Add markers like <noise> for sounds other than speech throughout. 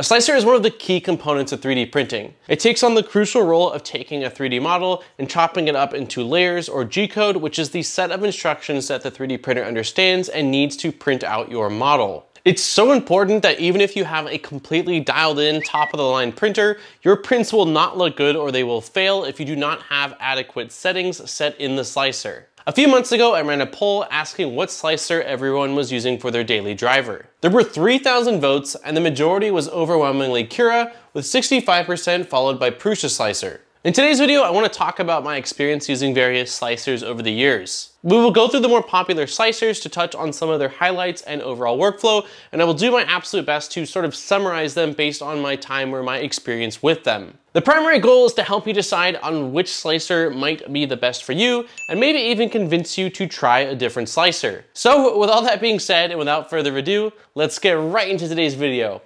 A slicer is one of the key components of 3D printing. It takes on the crucial role of taking a 3D model and chopping it up into layers or G-code, which is the set of instructions that the 3D printer understands and needs to print out your model. It's so important that even if you have a completely dialed in top of the line printer, your prints will not look good or they will fail if you do not have adequate settings set in the slicer. A few months ago, I ran a poll asking what slicer everyone was using for their daily driver. There were 3,000 votes and the majority was overwhelmingly Cura with 65% followed by Prusa Slicer. In today's video, I want to talk about my experience using various slicers over the years. We will go through the more popular slicers to touch on some of their highlights and overall workflow, and I will do my absolute best to sort of summarize them based on my time or my experience with them. The primary goal is to help you decide on which slicer might be the best for you, and maybe even convince you to try a different slicer. So with all that being said, and without further ado, let's get right into today's video.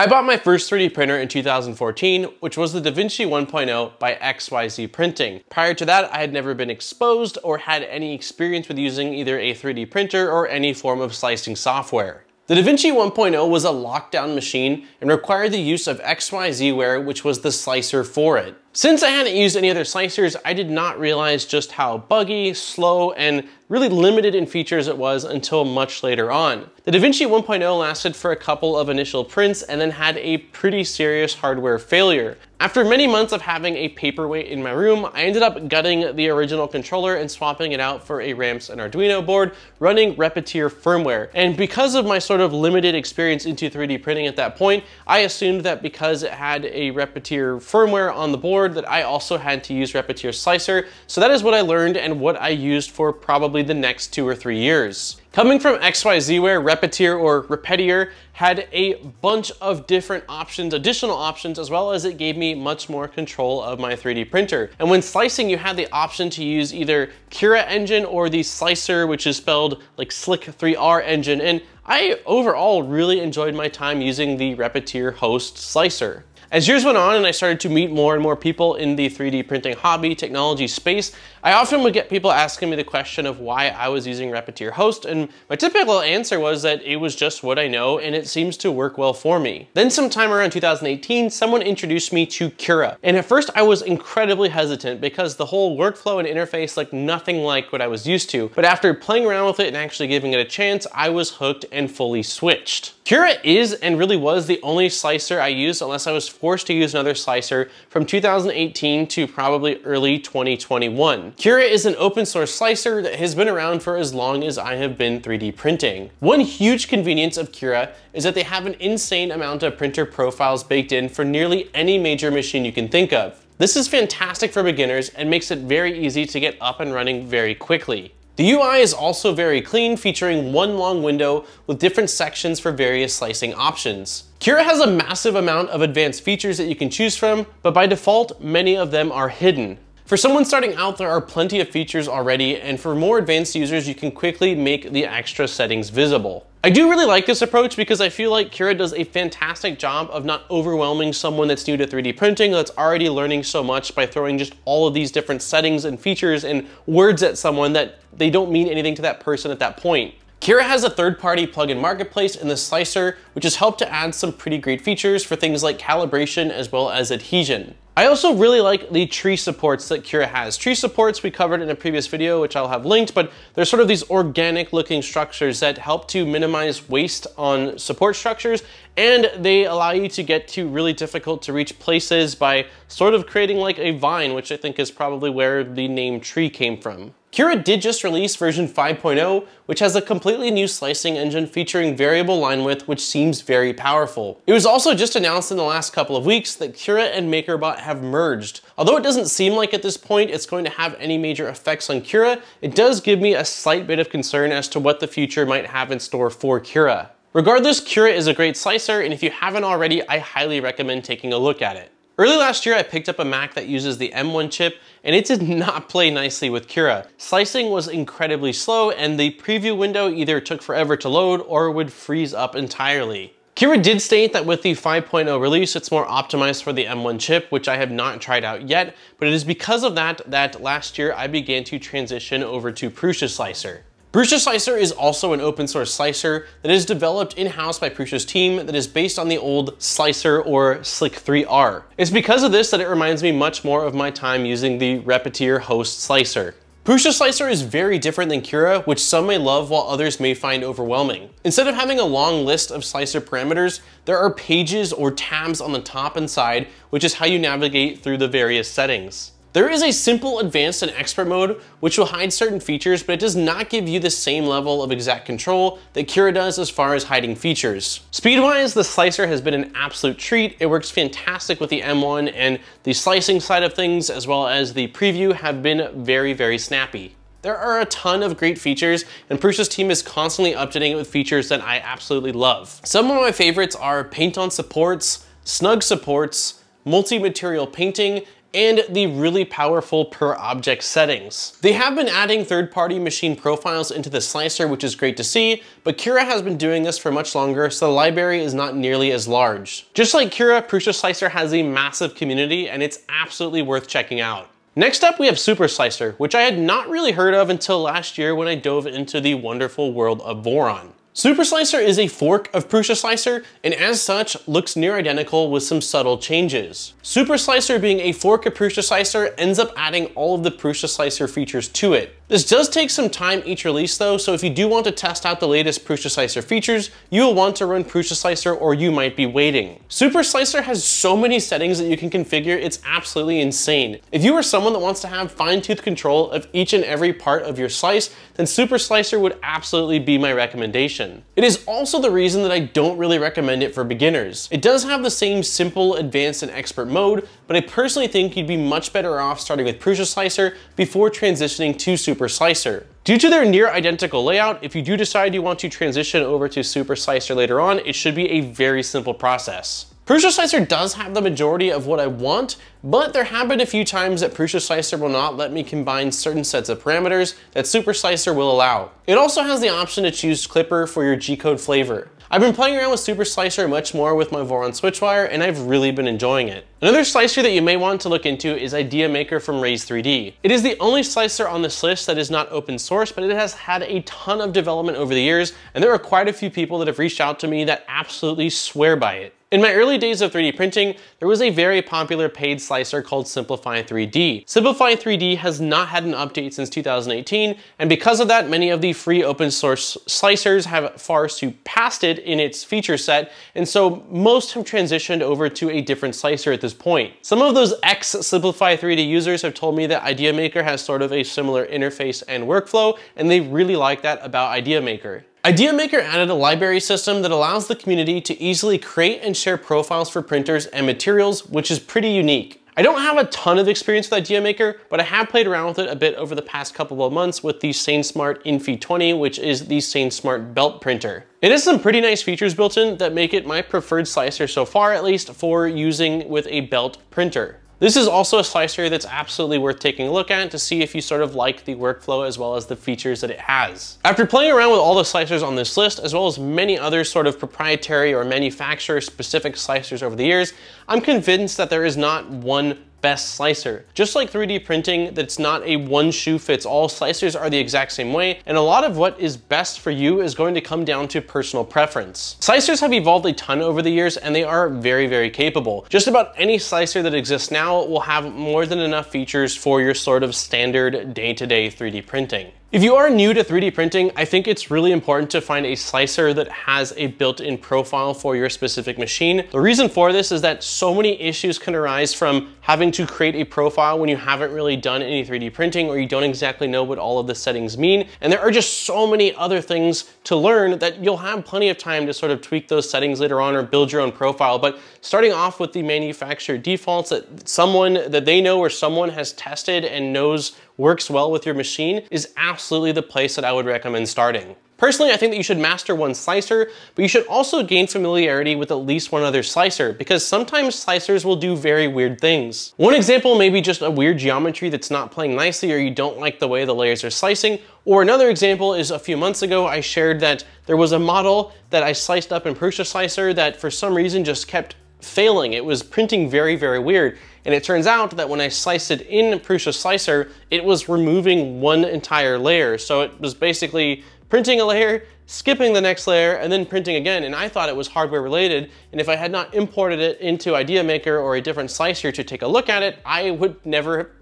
I bought my first 3D printer in 2014, which was the DaVinci 1.0 by XYZ Printing. Prior to that, I had never been exposed or had any experience with using either a 3D printer or any form of slicing software. The DaVinci 1.0 was a lockdown machine and required the use of XYZware, which was the slicer for it. Since I hadn't used any other slicers, I did not realize just how buggy, slow, and really limited in features it was until much later on. The DaVinci 1.0 lasted for a couple of initial prints and then had a pretty serious hardware failure. After many months of having a paperweight in my room, I ended up gutting the original controller and swapping it out for a Ramps and Arduino board running Repetier firmware. And because of my sort of limited experience into 3D printing at that point, I assumed that because it had a Repetier firmware on the board that I also had to use Repetier Slicer. So that is what I learned and what I used for probably the next two or three years. Coming from XYZware, Repetier or Repetier had a bunch of different options, additional options, as well as it gave me much more control of my 3D printer. And when slicing, you had the option to use either Cura engine or the Slicer, which is spelled like Slick 3R engine. And I overall really enjoyed my time using the Repetier host slicer. As years went on and I started to meet more and more people in the 3D printing hobby technology space, I often would get people asking me the question of why I was using Repetier Host, and my typical answer was that it was just what I know and it seems to work well for me. Then sometime around 2018, someone introduced me to Cura, and at first I was incredibly hesitant because the whole workflow and interface looked nothing like what I was used to, but after playing around with it and actually giving it a chance, I was hooked and fully switched. Cura is and really was the only slicer I used unless I was forced to use another slicer from 2018 to probably early 2021. Cura is an open source slicer that has been around for as long as I have been 3D printing. One huge convenience of Cura is that they have an insane amount of printer profiles baked in for nearly any major machine you can think of. This is fantastic for beginners and makes it very easy to get up and running very quickly. The UI is also very clean, featuring one long window with different sections for various slicing options. Cura has a massive amount of advanced features that you can choose from, but by default, many of them are hidden. For someone starting out, there are plenty of features already, and for more advanced users, you can quickly make the extra settings visible. I do really like this approach because I feel like Cura does a fantastic job of not overwhelming someone that's new to 3D printing that's already learning so much by throwing just all of these different settings and features and words at someone that they don't mean anything to that person at that point. Cura has a third-party plugin marketplace in the Slicer, which has helped to add some pretty great features for things like calibration as well as adhesion. I also really like the tree supports that Cura has. Tree supports we covered in a previous video, which I'll have linked, but they're sort of these organic looking structures that help to minimize waste on support structures, and they allow you to get to really difficult to reach places by sort of creating like a vine, which I think is probably where the name tree came from. Cura did just release version 5.0, which has a completely new slicing engine featuring variable line width, which seems very powerful. It was also just announced in the last couple of weeks that Cura and MakerBot have merged. Although it doesn't seem like at this point it's going to have any major effects on Cura, it does give me a slight bit of concern as to what the future might have in store for Cura. Regardless, Cura is a great slicer, and if you haven't already, I highly recommend taking a look at it. Early last year, I picked up a Mac that uses the M1 chip, and it did <laughs> not play nicely with Cura. Slicing was incredibly slow, and the preview window either took forever to load or would freeze up entirely. Cura did state that with the 5.0 release, it's more optimized for the M1 chip, which I have not tried out yet, but it is because of that that last year I began to transition over to Prusa Slicer. Prusa Slicer is also an open source slicer that is developed in-house by Prusa's team that is based on the old Slicer or Slic 3R. It's because of this that it reminds me much more of my time using the Repetier host slicer. Prusa Slicer is very different than Cura, which some may love while others may find overwhelming. Instead of having a long list of slicer parameters, there are pages or tabs on the top and side, which is how you navigate through the various settings. There is a simple advanced and expert mode which will hide certain features, but it does not give you the same level of exact control that Cura does as far as hiding features. Speed-wise, the slicer has been an absolute treat. It works fantastic with the M1 and the slicing side of things as well as the preview have been very, very snappy. There are a ton of great features, and Prusa's team is constantly updating it with features that I absolutely love. Some of my favorites are paint on supports, snug supports, multi-material painting, and the really powerful per object settings. They have been adding third-party machine profiles into the slicer, which is great to see, but Cura has been doing this for much longer, so the library is not nearly as large. Just like Cura, Prusa Slicer has a massive community, and it's absolutely worth checking out. Next up, we have Super Slicer, which I had not really heard of until last year when I dove into the wonderful world of Voron. Super Slicer is a fork of Prusa Slicer, and as such, looks near identical with some subtle changes. Super Slicer being a fork of Prusa Slicer ends up adding all of the Prusa Slicer features to it. This does take some time each release though, so if you do want to test out the latest Prusa Slicer features, you will want to run Prusa Slicer or you might be waiting. Super Slicer has so many settings that you can configure, it's absolutely insane. If you are someone that wants to have fine-tooth control of each and every part of your slice, then Super Slicer would absolutely be my recommendation. It is also the reason that I don't really recommend it for beginners. It does have the same simple, advanced, and expert mode, but I personally think you'd be much better off starting with Prusa Slicer before transitioning to Super Super Slicer. Due to their near identical layout, if you do decide you want to transition over to Super Slicer later on, it should be a very simple process. Prusa Slicer does have the majority of what I want, but there have been a few times that Prusa Slicer will not let me combine certain sets of parameters that Super Slicer will allow. It also has the option to choose Klipper for your G-code flavor. I've been playing around with Super Slicer much more with my Voron Switchwire, and I've really been enjoying it. Another slicer that you may want to look into is Idea Maker from Raise 3D. It is the only slicer on this list that is not open source, but it has had a ton of development over the years, and there are quite a few people that have reached out to me that absolutely swear by it. In my early days of 3D printing, there was a very popular paid slicer called Simplify 3D. Simplify 3D has not had an update since 2018, and because of that, many of the free open source slicers have far surpassed it in its feature set, and so most have transitioned over to a different slicer at this point. Some of those ex-Simplify 3D users have told me that IdeaMaker has sort of a similar interface and workflow, and they really like that about Idea Maker. Idea Maker added a library system that allows the community to easily create and share profiles for printers and materials, which is pretty unique. I don't have a ton of experience with Idea Maker, but I have played around with it a bit over the past couple of months with the SainSmart Infi 20, which is the SainSmart belt printer. It has some pretty nice features built in that make it my preferred slicer so far, at least for using with a belt printer. This is also a slicer that's absolutely worth taking a look at to see if you sort of like the workflow as well as the features that it has. After playing around with all the slicers on this list, as well as many other sort of proprietary or manufacturer specific slicers over the years, I'm convinced that there is not one best slicer. Just like 3D printing, that's not a one shoe fits all. Slicers are the exact same way, and a lot of what is best for you is going to come down to personal preference. Slicers have evolved a ton over the years, and they are very, very capable. Just about any slicer that exists now will have more than enough features for your sort of standard day-to-day -day 3D printing. If you are new to 3D printing, I think it's really important to find a slicer that has a built-in profile for your specific machine. The reason for this is that so many issues can arise from having to create a profile when you haven't really done any 3D printing or you don't exactly know what all of the settings mean. And there are just so many other things to learn that you'll have plenty of time to sort of tweak those settings later on or build your own profile. But starting off with the manufacturer defaults that someone that they know or someone has tested and knows works well with your machine is absolutely the place that I would recommend starting. Personally, I think that you should master one slicer, but you should also gain familiarity with at least one other slicer because sometimes slicers will do very weird things. One example may be just a weird geometry that's not playing nicely or you don't like the way the layers are slicing, or another example is a few months ago I shared that there was a model that I sliced up in Prusa Slicer that for some reason just kept failing. It was printing very, very weird. And it turns out that when I sliced it in Prusa Slicer, it was removing one entire layer. So it was basically printing a layer, skipping the next layer, and then printing again. And I thought it was hardware related. And if I had not imported it into IdeaMaker or a different slicer to take a look at it, I would never,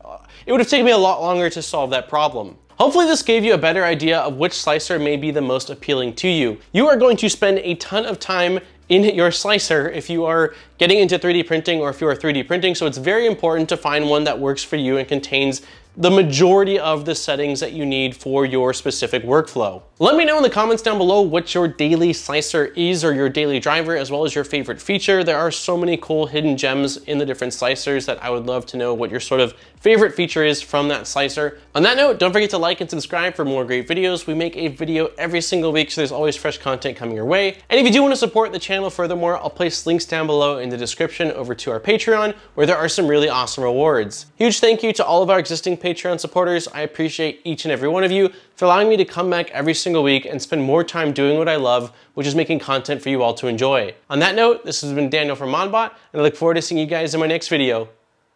it would have taken me a lot longer to solve that problem. Hopefully this gave you a better idea of which slicer may be the most appealing to you. You are going to spend a ton of time in your slicer if you are getting into 3D printing or if you are 3D printing, so it's very important to find one that works for you and contains the majority of the settings that you need for your specific workflow. Let me know in the comments down below what your daily slicer is or your daily driver as well as your favorite feature. There are so many cool hidden gems in the different slicers that I would love to know what your sort of favorite feature is from that slicer. On that note, don't forget to like and subscribe for more great videos. We make a video every single week, so there's always fresh content coming your way. And if you do want to support the channel furthermore, I'll place links down below in the description over to our Patreon, where there are some really awesome rewards. Huge thank you to all of our existing Patreon supporters. I appreciate each and every one of you for allowing me to come back every single week and spend more time doing what I love, which is making content for you all to enjoy. On that note, this has been Daniel from Modbot, and I look forward to seeing you guys in my next video.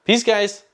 Peace, guys!